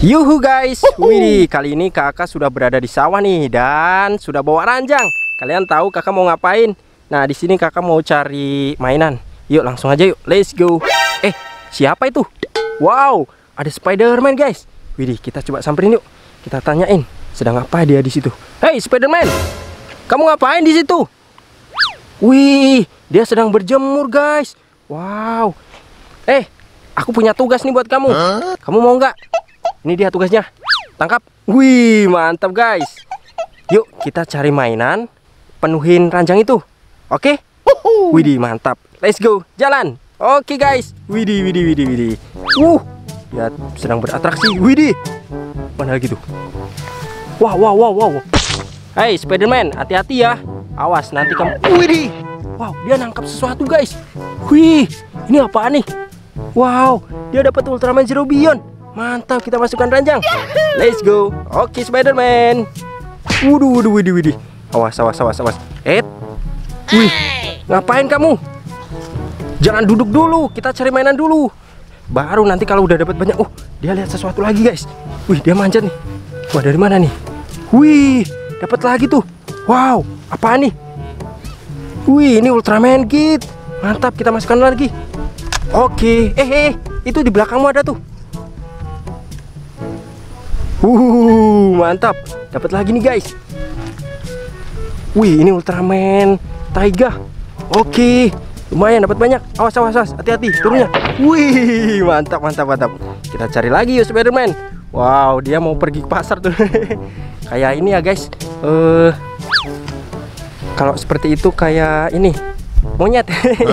Yuhu guys, Widih, kali ini kakak sudah berada di sawah nih dan sudah bawa ranjang. Kalian tahu kakak mau ngapain? Nah di sini kakak mau cari mainan. Yuk langsung aja yuk, let's go. Eh siapa itu? Wow, ada Spiderman guys. Widih, kita coba samperin yuk. Kita tanyain, sedang apa dia di situ? Hey Spiderman, kamu ngapain di situ? Wih, dia sedang berjemur guys. Wow. Eh, aku punya tugas nih buat kamu. Kamu mau nggak? Ini dia tugasnya. Tangkap. Wih, mantap guys. Yuk, kita cari mainan, penuhin ranjang itu. Oke? Widih, mantap. Let's go. Jalan. Oke guys. Widih, widih, widih, widih. Uh, dia sedang beratraksi. Widih. Mana lagi tuh? Wow, wow, wow, wow. Hey, Spiderman, hati-hati ya. Awas nanti kamu. Widih. Wow, dia nangkap sesuatu guys. Wih, ini apaan nih? Wow, dia dapat Ultraman Zero Beyond. Mantap, kita masukkan ranjang. Let's go. Oke, Spider-Man. Waduh, waduh, waduh, waduh. Awas, awas, awas, awas. Eh. Wih, ngapain kamu? Jangan duduk dulu, kita cari mainan dulu. Baru nanti kalau udah dapat banyak. Oh, dia lihat sesuatu lagi, guys. Wih, dia manjat nih. Wah, dari mana nih? Wih, dapat lagi tuh. Wow, apaan nih? Wih, ini Ultraman Kit. Mantap, kita masukkan lagi. Oke, eh, eh, itu di belakangmu ada tuh. Uh, mantap. Dapat lagi nih, guys. Wih, ini Ultraman Taiga. Oke, lumayan dapat banyak. Awas, awas, awas. Hati-hati, turunnya. Wih, mantap, mantap, mantap. Kita cari lagi yuk Spiderman. Wow, dia mau pergi ke pasar tuh. kayak ini ya, guys. Eh, uh, kalau seperti itu kayak ini monyet.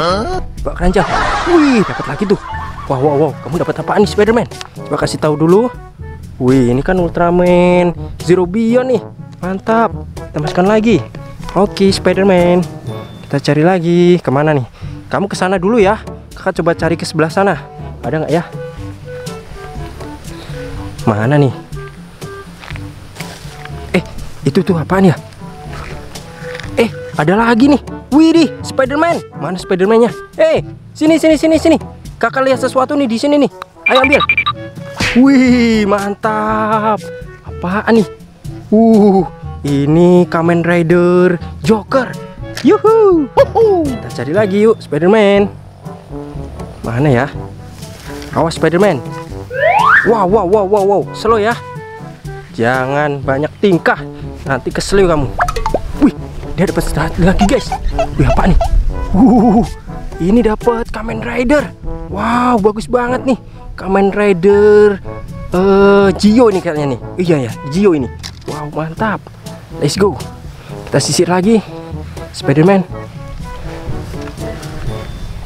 Bawa keranjang. Wih, dapat lagi tuh. Wow, wow, wow. Kamu dapat apaan nih Spiderman? Coba kasih tahu dulu. Wih, ini kan Ultraman Zero Beyond nih. Mantap. Kita masukkan lagi. Oke, Spiderman. Kita cari lagi. Ke mana nih? Kamu ke sana dulu ya. Kakak coba cari ke sebelah sana. Ada nggak ya? Mana nih? Eh, itu tuh apaan ya? Eh, ada lagi nih. Widih, Spiderman. Mana Spidermannya? Eh, sini sini sini sini. Kakak lihat sesuatu nih di sini nih. Ayo ambil. Wih, mantap. Apaan nih? Uh, ini Kamen Rider Joker. Yuhu. Kita cari lagi yuk, Spiderman. Mana ya? Awas Spiderman. Wow, wow, wow, wow, wow. Slow ya. Jangan banyak tingkah. Nanti kesel kamu. Wih, dia dapat lagi guys. Wih, apa nih? Uh, ini dapat Kamen Rider. Wow, bagus banget nih. Kamen Rider uh, Gio nih kayaknya nih. Iya ya, Gio ini. Wow, mantap. Let's go. Kita sisir lagi. Spiderman.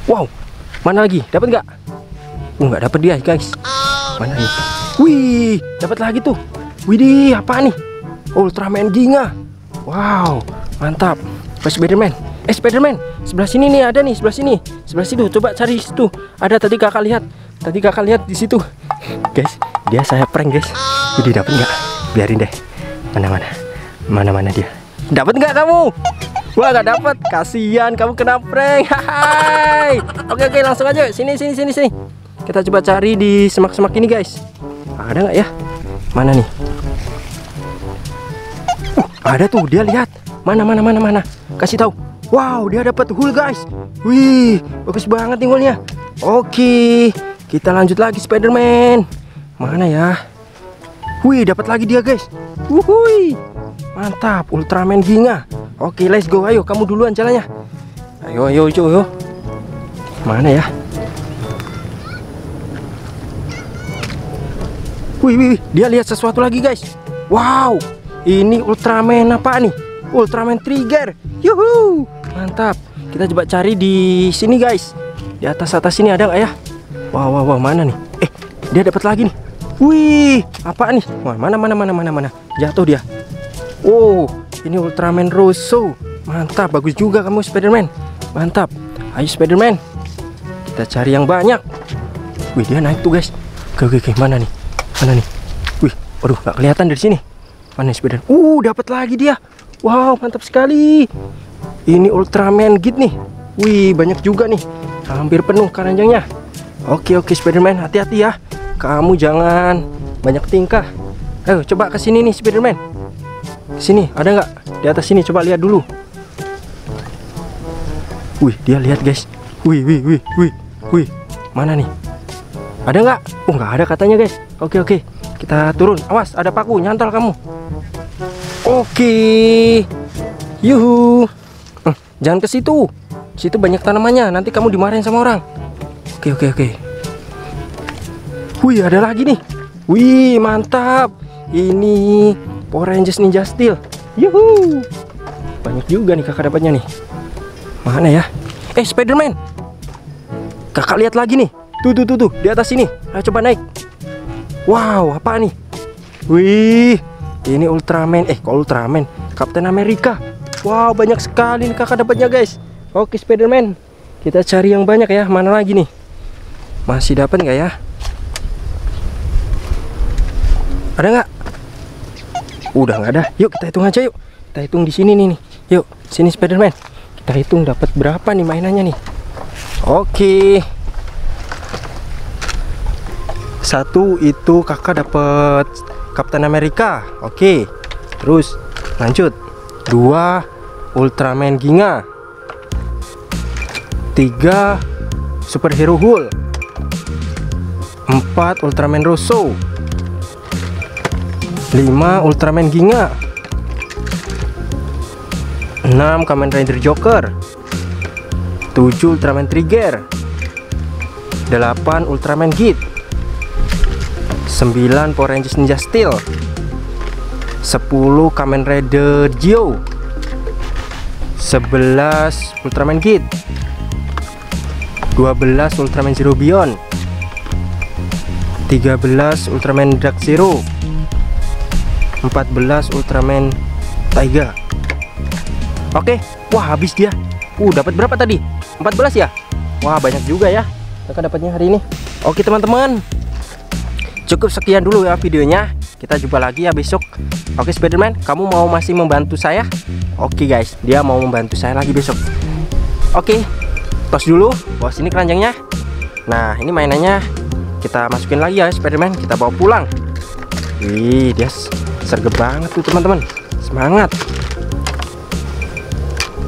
Wow, mana lagi? Dapat nggak? Uh, nggak dapat dia, guys. Mana nih? Wih, dapat lagi tuh. Widih, apa nih? Ultraman Ginga. Wow, mantap. Spiderman. Eh, Spiderman, sebelah sini nih ada nih, sebelah sini. Sebelah situ, coba cari situ. Ada tadi kakak lihat. Tadi kakak lihat di situ. Guys, dia saya prank, guys. Jadi dapat nggak? Biarin deh. Mana mana? Mana mana dia? Dapat nggak kamu? Wah nggak dapat. Kasihan kamu kena prank. Hai. Oke oke langsung aja. Sini sini sini sini. Kita coba cari di semak-semak ini, guys. Ada nggak ya? Mana nih? Uh, ada tuh. Dia lihat. Mana mana mana mana. Kasih tahu. Wow, dia dapat hul, guys. Wih, bagus banget nih hulnya. Oke. Kita lanjut lagi Spiderman. Mana ya? Wih, dapat lagi dia, guys. Wuhui. Mantap, Ultraman Ginga. Oke, let's go. Ayo, kamu duluan jalannya. Ayo, ayo, ayo, ayo. Mana ya? Wih, wih, dia lihat sesuatu lagi, guys. Wow, ini Ultraman apa nih? Ultraman Trigger. Yuhu, mantap. Kita coba cari di sini, guys. Di atas atas sini ada nggak ya? Wow, wow, wow, mana nih? Eh, dia dapat lagi nih. Wih, apa nih? Wah, mana mana mana mana mana? Jatuh dia. Oh, ini Ultraman Rosso. Mantap, bagus juga kamu Spiderman. Mantap. Ayo Spiderman. Kita cari yang banyak. Wih, dia naik tuh, guys. Oke, oke, oke, mana nih? Mana nih? Wih, waduh, nggak kelihatan dari sini. Mana Spiderman? Uh, dapat lagi dia. Wow, mantap sekali. Ini Ultraman Git nih. Wih, banyak juga nih. Hampir penuh keranjangnya. Oke oke Spiderman hati-hati ya Kamu jangan banyak tingkah. Ayo coba ke sini nih Spiderman. Sini, ada nggak? Di atas sini coba lihat dulu. Wih, dia lihat guys. Wih, wih, wih, wih, wih. Mana nih? Ada nggak? Oh, nggak ada katanya guys. Oke, oke. Kita turun. Awas, ada paku. Nyantol kamu. Oke. Yuhu. Jangan ke situ. Situ banyak tanamannya. Nanti kamu dimarahin sama orang. Oke, oke, oke. Wih, ada lagi nih. Wih, mantap. Ini Power Rangers Ninja Steel. Yuhu. Banyak juga nih kakak dapatnya nih. Mana ya? Eh, Spiderman. Kakak lihat lagi nih. Tuh, tuh, tuh, tuh, di atas sini. Ayo coba naik. Wow, apa nih? Wih, ini Ultraman. Eh, kok Ultraman? Captain America. Wow, banyak sekali nih kakak dapatnya, guys. Oke, Spiderman. Kita cari yang banyak ya. Mana lagi nih? Masih dapat nggak ya? Ada nggak? Udah nggak ada. Yuk kita hitung aja yuk. Kita hitung di sini nih nih. Yuk, sini Spiderman. Kita hitung dapat berapa nih mainannya nih. Oke. Satu itu kakak dapat Captain America. Oke. Terus lanjut. Dua Ultraman Ginga. Tiga Superhero Hulk. Empat Ultraman Rosso. 5 Ultraman Ginga 6 Kamen Rider Joker 7 Ultraman Trigger 8 Ultraman Git 9 Power Rangers Ninja Steel 10 Kamen Rider Geo. 11 Ultraman Git 12 Ultraman Zero Beyond. 13 Ultraman Dark Zero. 14 Ultraman Taiga Oke Wah habis dia. Uh dapat berapa tadi? 14 ya? Wah banyak juga ya. Kakak dapatnya hari ini. Oke teman-teman. Cukup sekian dulu ya videonya Kita jumpa lagi ya besok. Oke Spiderman Kamu mau masih membantu saya? Oke guys Dia mau membantu saya lagi besok. Oke Tos dulu Bawa sini keranjangnya. Nah ini mainannya. Kita masukin lagi ya Spiderman Kita bawa pulang. Wih dia sergap banget tuh teman-teman. Semangat.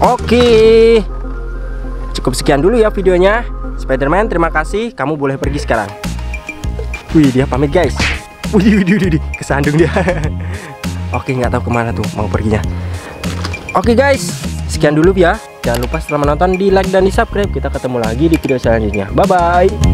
Oke. Cukup sekian dulu ya videonya. Spiderman terima kasih. Kamu boleh pergi sekarang. Wih dia pamit guys. Wih wih wih, wih. Kesandung dia. Oke nggak tahu ke mana tuh mau perginya. Oke guys. Sekian dulu ya. Jangan lupa setelah menonton di like dan di subscribe. Kita ketemu lagi di video selanjutnya. Bye bye